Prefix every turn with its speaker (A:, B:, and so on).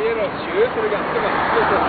A: Ger oss, köper ganska vackert.